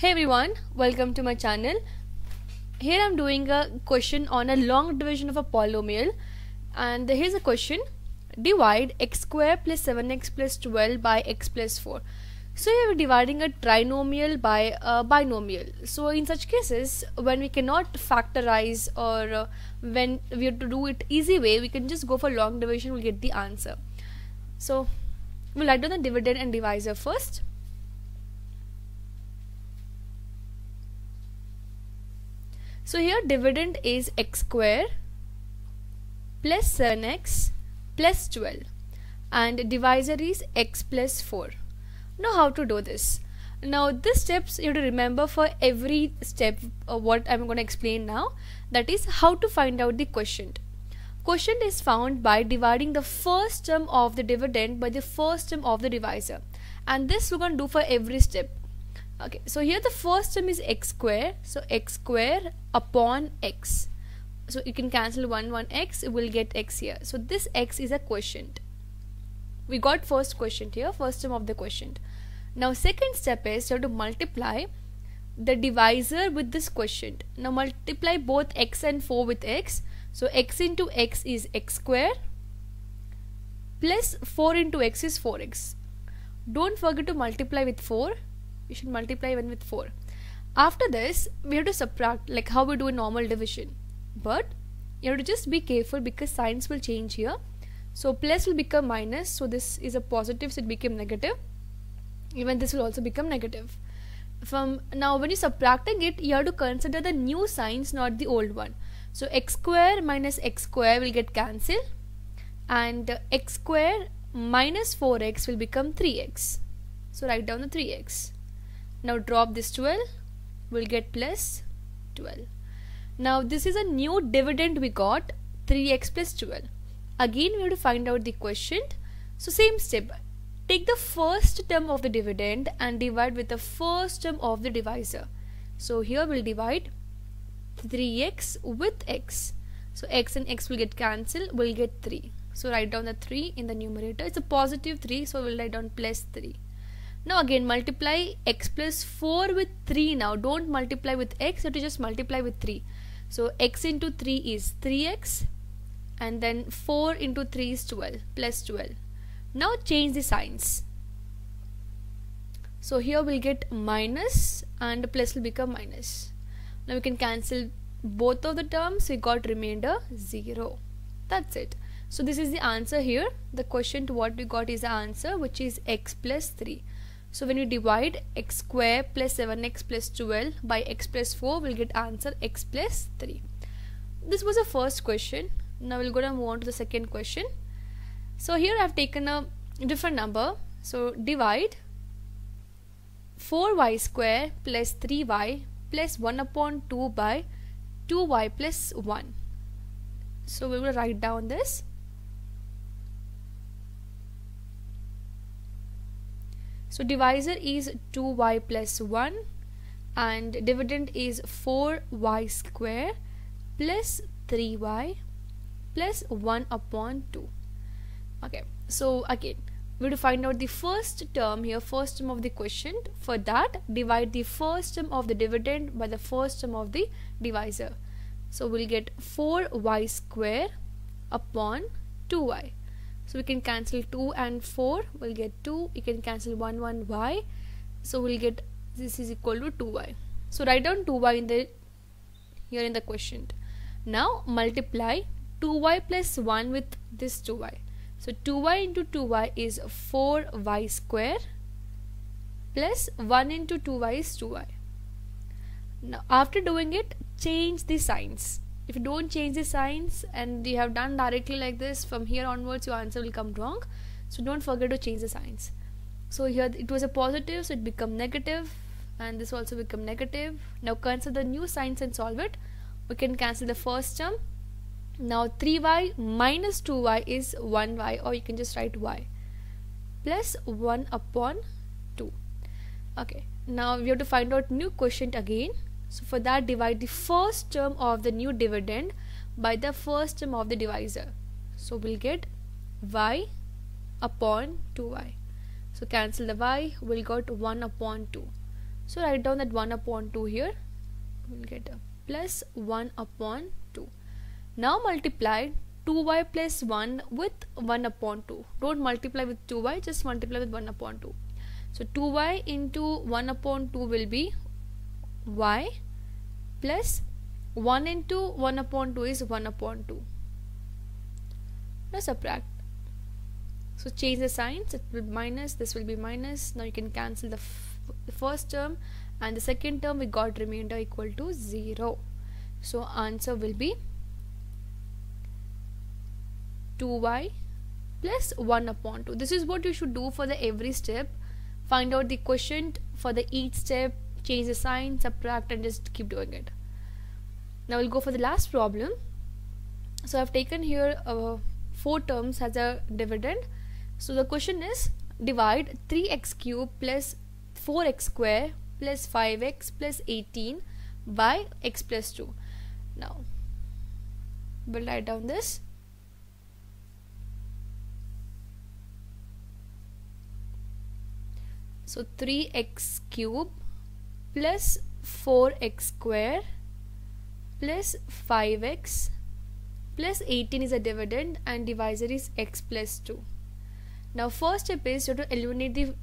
Hey everyone, welcome to my channel. Here I'm doing a question on a long division of a polynomial and here's a question. Divide x square plus 7x plus 12 by x plus 4. So we're dividing a trinomial by a binomial. So in such cases, when we cannot factorize or uh, when we have to do it easy way, we can just go for long division, we'll get the answer. So we'll write down the dividend and divisor first. So here dividend is x square plus 7x plus 12 and divisor is x plus 4. Now how to do this? Now this steps you have to remember for every step of what I'm going to explain now that is how to find out the quotient. Quotient is found by dividing the first term of the dividend by the first term of the divisor and this we're going to do for every step okay so here the first term is x square. So x square upon x. So you can cancel 1 1 x you will get x here. So this x is a quotient. We got first quotient here first term of the quotient. Now second step is you have to multiply the divisor with this quotient. Now multiply both x and 4 with x. So x into x is x square plus 4 into x is 4x don't forget to multiply with 4 you should multiply even with 4 after this we have to subtract like how we do a normal division. But you have to just be careful because signs will change here. So plus will become minus. So this is a positive so it became negative. Even this will also become negative. From now when you're subtracting it you have to consider the new signs not the old one. So x square minus x square will get cancelled. And uh, x square minus 4x will become 3x so write down the 3x now drop this 12 we'll get plus 12 now this is a new dividend we got 3x plus 12 again we have to find out the quotient so same step. Take the first term of the dividend and divide with the first term of the divisor. So here we'll divide 3x with x. So x and x will get cancelled. We'll get 3 so write down the 3 in the numerator. It's a positive 3 so we'll write down plus 3 now again multiply x plus 4 with 3 now. Don't multiply with x you have to just multiply with 3 so x into 3 is 3x and then 4 into 3 is 12 plus 12 now change the signs. So here we'll get minus and plus will become minus. Now we can cancel both of the terms. We got remainder 0 that's it. So this is the answer here. The question to what we got is the answer which is x plus 3 so when you divide x square plus 7x plus 12 by x plus 4, we'll get answer x plus 3. This was the first question. Now we're going to move on to the second question. So here I've taken a different number. So divide 4y square plus 3y plus 1 upon 2 by 2y plus 1. So we will write down this So divisor is 2y plus 1 and dividend is 4y square plus 3y plus 1 upon 2. Okay, so again, we to find out the first term here, first term of the quotient. For that, divide the first term of the dividend by the first term of the divisor. So we'll get 4y square upon 2y so we can cancel 2 and 4 we'll get 2 you can cancel 1 1 y. So we'll get this is equal to 2y so write down 2y in the here in the quotient now multiply 2y plus 1 with this 2y so 2y into 2y is 4y square plus 1 into 2y is 2y now after doing it change the signs if you don't change the signs and you have done directly like this from here onwards your answer will come wrong. So don't forget to change the signs. So here it was a positive so it become negative and this also become negative. Now cancel the new signs and solve it. We can cancel the first term. Now 3y minus 2y is 1y or you can just write y. Plus 1 upon 2 okay. Now we have to find out new quotient again so for that divide the first term of the new dividend by the first term of the divisor. So we'll get y upon 2y. So cancel the y, we'll get 1 upon 2. so write down that 1 upon 2 here we'll get a plus 1 upon 2 now multiply 2y plus 1 with 1 upon 2 don't multiply with 2y just multiply with 1 upon 2 so 2y into 1 upon 2 will be y plus 1 into 1 upon 2 is 1 upon 2 now subtract. So change the signs. It will be minus. This will be minus. Now you can cancel the, the first term and the second term we got remainder equal to 0 so answer will be 2y plus 1 upon 2 this is what you should do for the every step. Find out the quotient for the each step change the sign subtract and just keep doing it. Now we'll go for the last problem. So I've taken here uh, four terms as a dividend. So the question is divide 3x cube plus 4x square plus 5x plus 18 by x plus 2 now we'll write down this. So 3x cube plus 4x square plus 5x plus 18 is a dividend and divisor is x plus 2 now first step is you have to eliminate the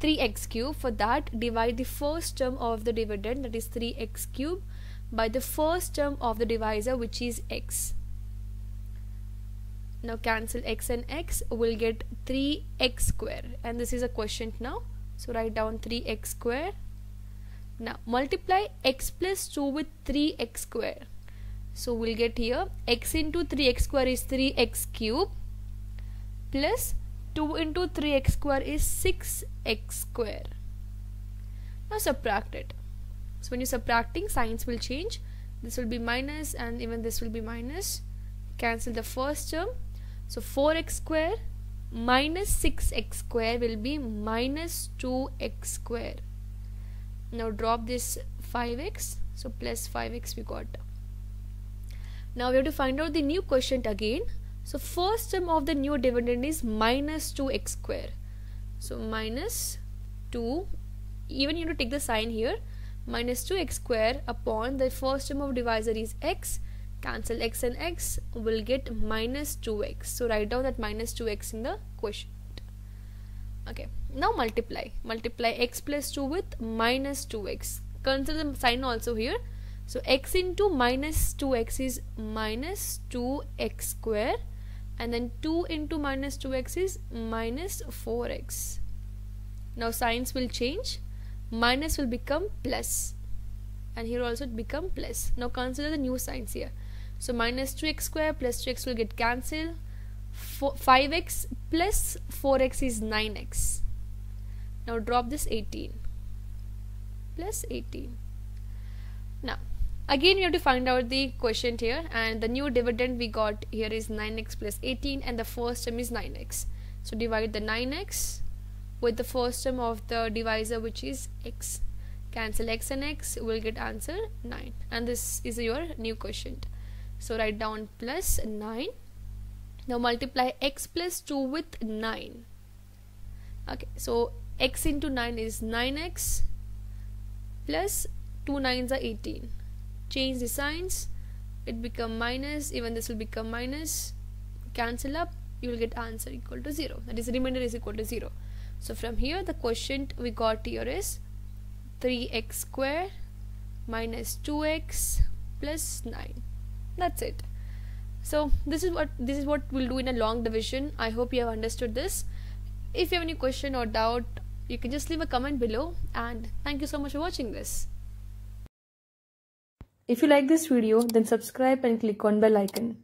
3x cube. For that divide the first term of the dividend that is 3x cube by the first term of the divisor which is x. Now cancel x and x will get 3x square. And this is a quotient now. So write down 3x square now multiply x plus 2 with 3x square. So we'll get here. X into 3x square is 3x cube plus 2 into 3x square is 6x square. Now subtract it. So when you're subtracting signs will change. This will be minus and even this will be minus. Cancel the first term. So 4x square minus 6x square will be minus 2x square now drop this 5x so plus 5x we got. Now we have to find out the new quotient again. So first term of the new dividend is minus 2x square. So minus 2 even you have to take the sign here. Minus 2x square upon the first term of divisor is x. Cancel x and x will get minus 2x so write down that minus 2x in the quotient okay. Now multiply. Multiply x plus 2 with minus 2x consider the sign also here. So x into minus 2x is minus 2x square. And then 2 into minus 2x is minus 4x now signs will change. Minus will become plus. And here also it become plus. Now consider the new signs here. So minus 2x square plus 2x will get cancelled. 5x plus 4x is 9x. Now drop this 18 plus 18. Now again you have to find out the quotient here and the new dividend we got here is 9x plus 18 and the first term is 9x. So divide the 9x with the first term of the divisor which is x. Cancel x and x will get answer 9 and this is your new quotient so write down plus 9 now multiply x plus 2 with 9 okay so x into 9 is 9x plus 2 9s are 18 change the signs it become minus even this will become minus. Cancel up you will get answer equal to 0 that is remainder is equal to 0 so from here the quotient we got here is 3x square minus 2x plus 9 that's it so this is what this is what we'll do in a long division. I hope you have understood this. If you have any question or doubt you can just leave a comment below. And thank you so much for watching this. If you like this video then subscribe and click on bell icon